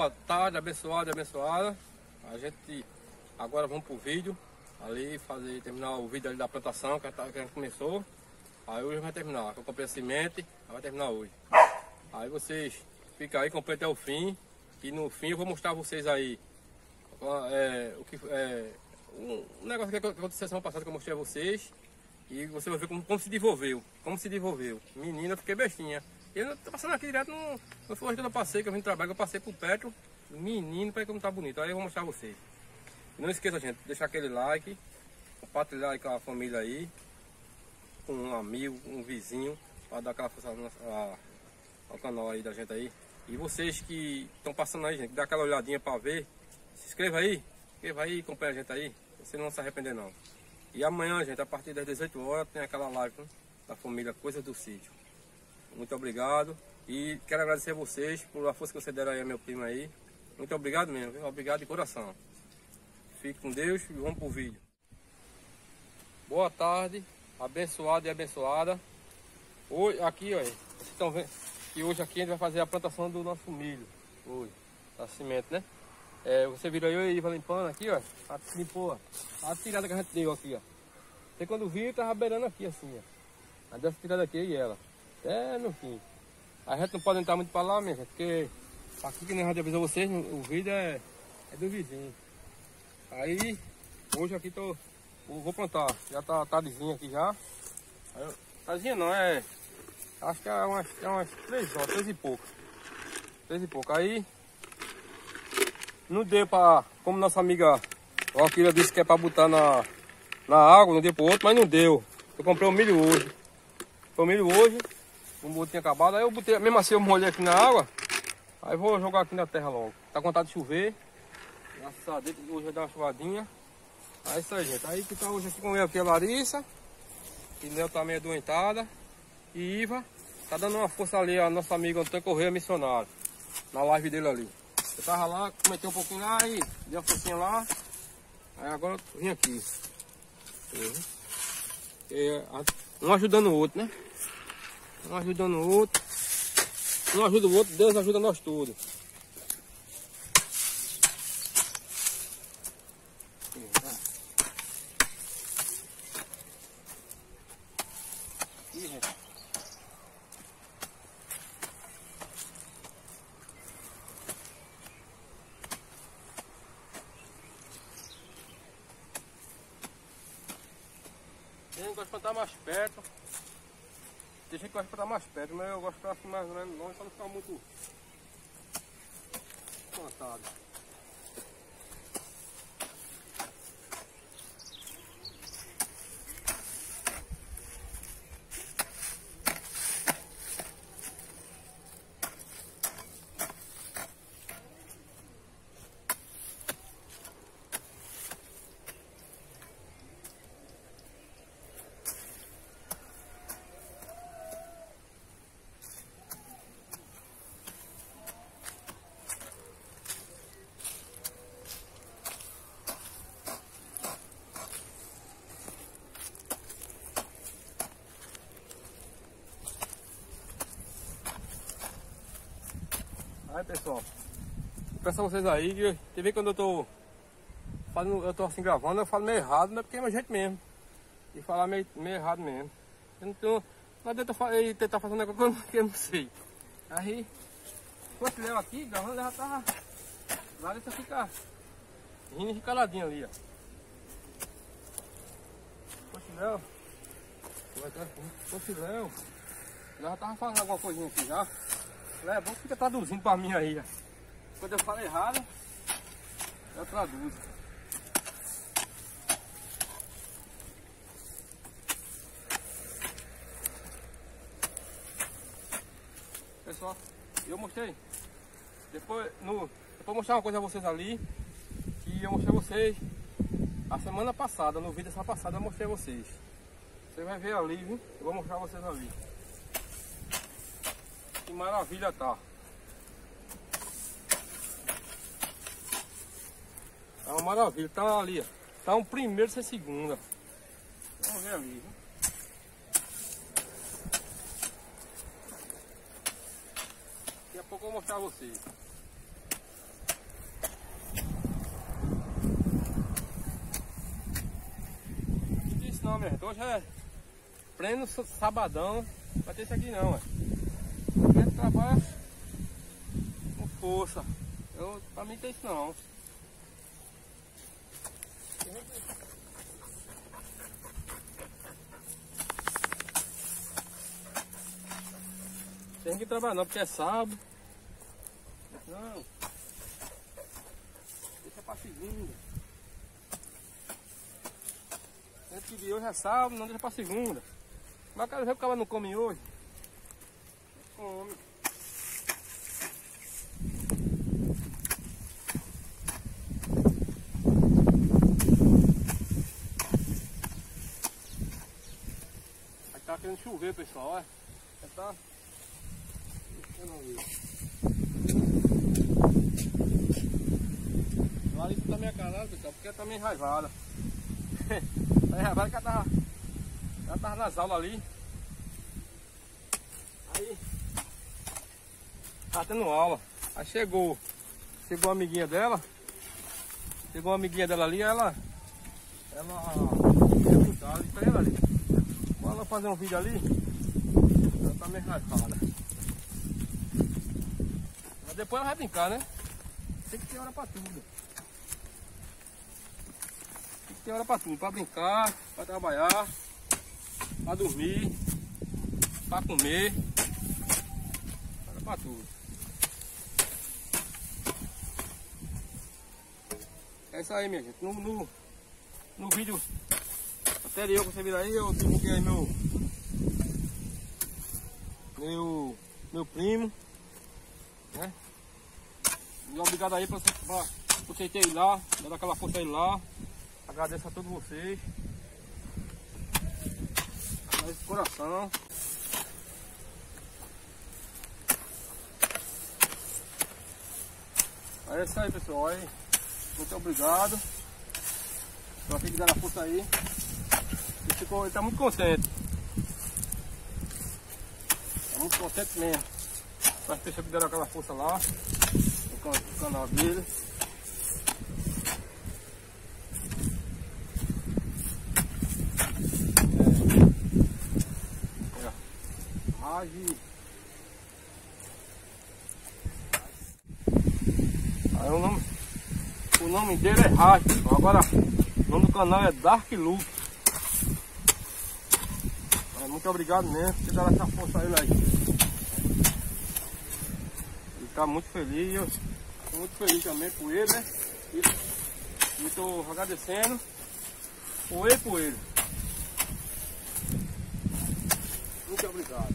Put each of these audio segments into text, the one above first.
Boa tarde, abençoada e abençoada. A gente agora vamos pro vídeo ali fazer terminar o vídeo ali da plantação que a gente começou. Aí hoje vai terminar. Eu comprei a semente, vai terminar hoje. Aí vocês ficam aí, completem até o fim. E no fim eu vou mostrar a vocês aí é, o que é, um negócio que aconteceu semana passada que eu mostrei a vocês. E você vai ver como, como se desenvolveu. Como se desenvolveu. Menina, fiquei bestinha. Eu tô passando aqui direto no, no forró que eu passei, que eu vim trabalho, eu passei pro Petro. Menino, para como tá bonito. Aí eu vou mostrar a vocês. E não esqueça, gente, deixar aquele like, compartilhar aí com a família aí, com um amigo, um vizinho, para dar aquela força ao canal aí da gente aí. E vocês que estão passando aí, gente, dá aquela olhadinha para ver, se inscreva aí, inscreva aí acompanha a gente aí. Você não se arrepender não. E amanhã, gente, a partir das 18 horas, tem aquela live né, da família Coisas do Sítio. Muito obrigado. E quero agradecer a vocês por a força que você deram aí meu primo aí. Muito obrigado mesmo, viu? obrigado de coração. Fique com Deus e vamos pro vídeo. Boa tarde, abençoado e abençoada. Hoje, aqui, ó, vocês estão vendo que hoje aqui a gente vai fazer a plantação do nosso milho. Hoje, da semente, né? É, você virou eu e Iva limpando aqui, ó. A, limpou, ó. A tirada que a gente deu aqui, ó. Você quando viu, tava beirando aqui assim, ó. A dessa tirada aqui e ela. Até no fim. A gente não pode entrar muito para lá, minha gente, porque aqui que nem a gente avisou vocês, o vídeo é, é do vizinho. Aí, hoje aqui tô, vou plantar, já tá tardezinha aqui já. Aí, tardezinha não, é, acho que é umas, é umas três horas, três e pouco. Três e pouco. Aí, não deu pra, como nossa amiga Valquíria disse que é pra botar na, na água, não deu pro outro, mas não deu. Eu comprei o milho hoje. Comprei o milho hoje, o milho tinha acabado, aí eu botei, mesmo assim eu molhei aqui na água, aí vou jogar aqui na terra logo. Tá com vontade de chover, graças a Deus, hoje vai dar uma chuvadinha. Aí é isso aí, gente. Aí que tá hoje aqui com eu aqui a Larissa, que Léo tá meio adoentada, e Iva, tá dando uma força ali a nossa amiga Antônio Correia Missionário, na live dele ali. Eu tava lá, cometei um pouquinho lá e dei uma forcinha lá, aí agora eu vim aqui. É, um ajudando o outro, né? Um ajudando o outro. Um ajuda o outro, Deus ajuda nós todos. Tem gente que gosta de plantar mais perto. Tem gente que gosta de plantar mais perto, mas eu gosto plantar assim mais menos longe para não ficar muito plantado. Aí pessoal, peço a vocês aí que tem vez quando eu tô fazendo, eu tô assim gravando, eu falo meio errado, mas porque é meu jeito mesmo. E falar meio, meio errado mesmo. Então, não adianta eu tentar fazer um negócio que eu não sei. Aí, quando eu aqui, gravando, já. Lá deixa ficar rindo e caladinho ali, ó. Poxa, Léo. Léo. Já tava falando alguma coisinha aqui já. É bom que traduzindo pra mim aí. Quando eu falo errado, eu traduzo. Pessoal, eu mostrei. Depois, no, depois mostrar uma coisa a vocês ali. Que eu mostrei a vocês a semana passada, no vídeo dessa passada eu mostrei a vocês. Você vai ver ali, viu? Eu vou mostrar a vocês ali que maravilha tá. Tá uma maravilha, tá ali, ó. Tá um primeiro sem segunda. Vamos ver ali, viu? Daqui a pouco eu vou mostrar a vocês. Não, minha. Hoje é pleno sabadão. Vai ter isso aqui não, é. Trabalha com força. Eu, pra mim tem isso não. Tem que trabalhar não, porque é sábado. Não. Deixa pra segunda. Antes de hoje é sábado, não deixa pra segunda. Mas quero ver que o cara não come hoje. Come. Tá querendo chover, pessoal, olha. Já tá. Deixa eu não ver. Larissa tá meio calada, pessoal, porque ela tá meio enraivada. tá enraivada que ela tava, ela tava nas aulas ali. Aí, tá tendo aula. Aí chegou, chegou a amiguinha dela. Chegou uma amiguinha dela ali, ela. Ela. Ela pra ela ali. Ela fazer um vídeo ali, ela tá meio enraivada. Mas depois ela vai brincar, né? Tem que ter hora pra tudo tem hora para tudo, para brincar, para trabalhar, para dormir, para comer, hora para tudo. É isso aí, minha gente. No, no, no vídeo anterior que você viu aí, eu divulguei meu, meu, meu primo, né? E obrigado aí por pra você ter ido lá, dar aquela força aí lá. Agradeço a todos vocês. Mas coração. É isso aí pessoal. Muito obrigado. Só tem que dar a força aí. Ficou, ele tá muito contente. Tá muito contente mesmo. As que deram aquela força lá. No canal dele. Aí o nome, o nome dele é Raj. Agora o nome do canal é Dark Look. Muito obrigado mesmo por dado essa força a ele aí. Ele tá muito feliz, eu tô muito feliz também por ele, né? E estou agradecendo por ele por ele. Muito obrigado.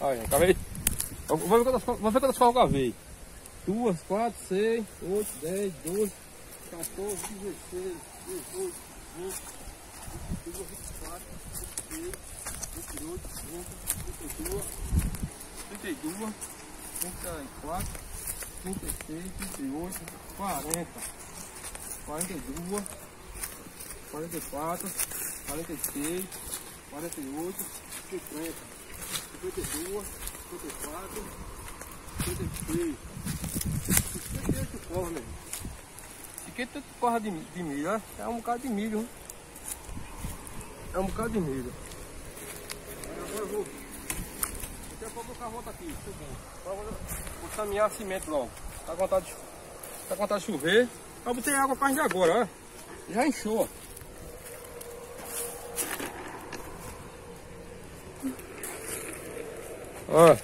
Olha, acabei. Vamos ver quantas, vamos ver quantas eu cavei. 2, 4, 6, 8, 10, 12, 14, 16, 18, 20, 22, 24, 26, 28, 30, 32, 32, 34, 36, 38, 40, 42, 44, 46, 48, 50. 52, 54, 56. 58 corras, meu. 58 corras de, de milho, né? É um bocado de milho. É um bocado de milho. Agora eu vou. Daqui a pouco o carro volta aqui. Vou caminhar cimento logo. Tá com vontade de, tá com vontade de chover. Eu botei água a de agora, ó. Já encheu, ó. Ó,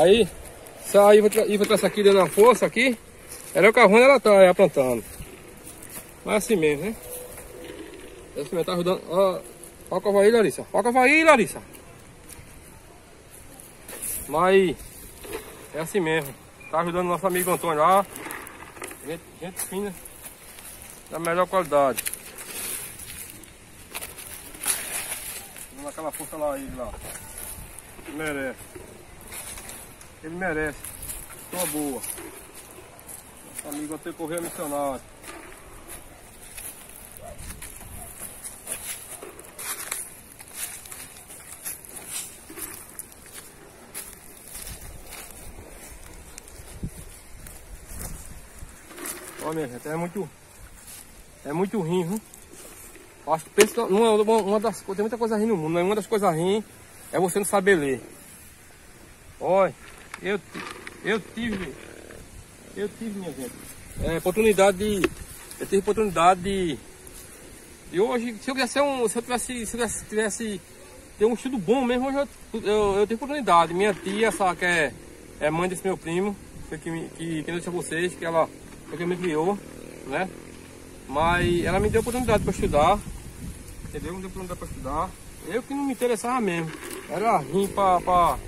aí, sai vou essa aqui dando uma força aqui. Era o carvão ela tá aprontando. Mas assim mesmo, né? Esse mesmo tá ajudando. Ó, ó o aí, Larissa. Ó o aí, Larissa. Mas é assim mesmo. Tá ajudando nosso amigo Antônio lá. Gente, gente fina. Da melhor qualidade. Dando aquela força lá ele lá. Merece. Ele merece. Uma boa. Nosso amigo até correr missionário. Ó, minha gente, é muito. É muito ruim, viu? Acho que pensa, uma, uma das tem muita coisa ruim no mundo, mas uma das coisas ruins é você não saber ler. Olha, eu, eu tive, eu tive, minha gente, é, oportunidade de, eu tive oportunidade de, de hoje, se eu quisesse um, se eu tivesse, se eu tivesse, tivesse ter um estudo bom mesmo, hoje eu, eu, eu tenho oportunidade. Minha tia, só que é, é mãe desse meu primo, que, que, que, que a vocês, que ela, que me criou, né? Mas ela me deu oportunidade para estudar, entendeu? Me deu oportunidade para estudar. Eu que não me interessava mesmo. Era rim para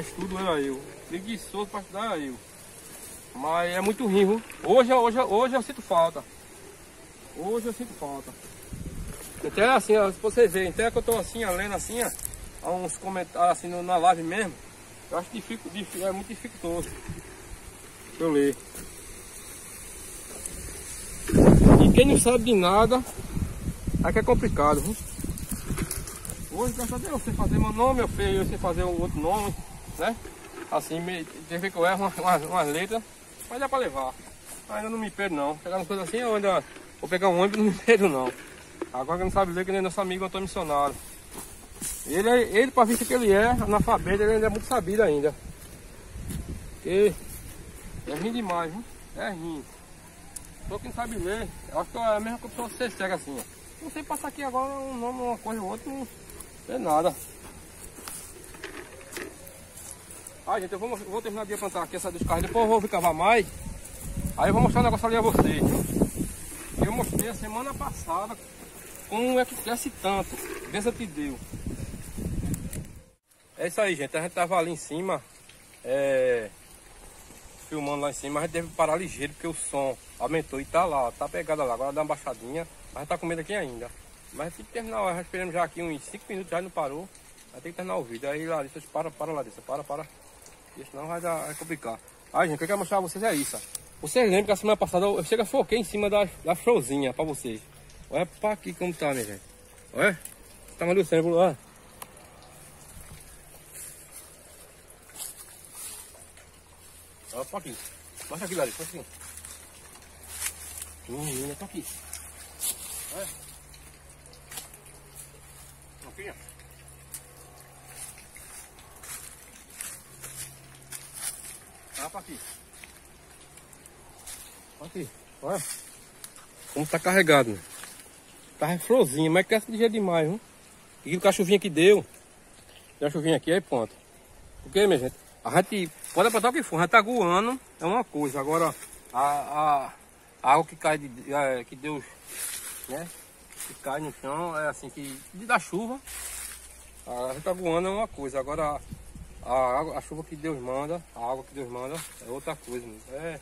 estudo, era eu. Preguiçoso para estudar era eu. Mas é muito ruim, viu? Hoje, hoje, hoje eu sinto falta. Hoje eu sinto falta. Até assim, ó, se até que eu tô assim, lendo assim, ó, uns comentários assim na live mesmo, eu acho que é muito dificultoso eu ler. E quem não sabe de nada, que é complicado, viu? Hoje, graças a Deus, eu sei fazer meu nome, eu sei, eu sei fazer um outro nome, né? Assim, tem que eu erro umas, umas, umas letras, mas dá pra levar. Ainda não me perdo não. Pegar umas coisas assim, eu ainda vou pegar um ônibus e não me perdo não. Agora que não sabe ler, que nem nosso amigo Antônio Missionário. Ele, ele para vista que ele é, analfabeto, ele ainda é muito sabido ainda. Porque é ruim demais, viu? É ruim. Só quem sabe ler, eu acho que é a mesma coisa que você cega assim, ó. Não sei passar aqui agora um nome, uma coisa ou outra, não é nada. Ah, gente, eu vou, vou terminar de plantar aqui essa dos carros, depois eu vou cavar mais. Aí eu vou mostrar um negócio ali a vocês. Eu mostrei a semana passada como é que cresce tanto. Benção te deu. É isso aí, gente. A gente tava ali em cima, é, filmando lá em cima, a teve que parar ligeiro porque o som aumentou e tá lá, tá pegada lá. Agora dá uma baixadinha, mas tá com medo aqui ainda. Mas tem que terminar, já esperamos já aqui uns 5 minutos, já não parou. Vai ter que terminar o vídeo. Aí Larissa, para, para Larissa, para, para. Porque senão vai, dar, vai complicar. Aí gente, o que eu quero mostrar pra vocês é isso. Vocês lembram que a semana passada eu chega foquei em cima da, da florzinha pra vocês. Olha pra aqui como tá, minha gente. Olha. Tá do cérebro, olha. Pra aqui. Mostra aqui, Larissa, mostra aqui. Menina, tá aqui. Olha. Aqui, ó. Olha pra aqui. Aqui, olha. Como tá carregado, né? Tá florzinha, mas cresce ligeiro demais, viu? E o cachorrinho que deu. Deu uma chuvinha aqui, aí pronto. Porque, minha gente, a gente pode apertar o que for, a gente tá guando, é uma coisa. Agora, a, a, água que cai, de, é, que Deus, né? Que cai no chão, é assim, que da chuva, a gente tá voando é uma coisa. Agora, a, a chuva que Deus manda, a água que Deus manda, é outra coisa. É,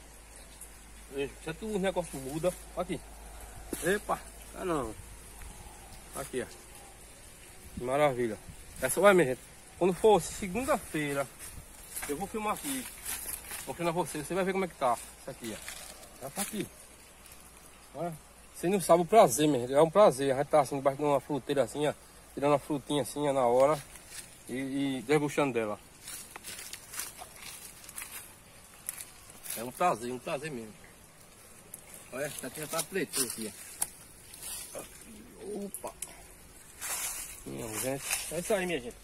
já tudo o negócio muda. Aqui. Epa, ah não. Aqui, ó. Maravilha. Essa vai, minha gente. Quando for segunda-feira, eu vou filmar aqui. Mostrando a você. Você vai ver como é que tá. Isso aqui, ó. Já tá aqui. Olha. Você não sabe o prazer, gente. É um prazer. A gente tá assim, debaixo de uma fruteira assim, ó. Tirando a frutinha assim, ó, na hora. E, e debuchando dela. É um prazer, um prazer mesmo. Olha, essa aqui já tá preto aqui, ó. Opa! Minha gente. É isso aí, minha gente.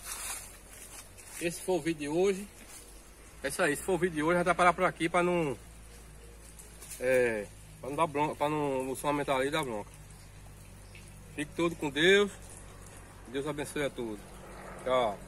Esse foi o vídeo de hoje. É isso aí, esse foi o vídeo de hoje. Já tá parar por aqui para não. É. Para não dar bronca, para não o som aumentar ali e dar bronca. Fique tudo com Deus. Deus abençoe a todos. Tchau.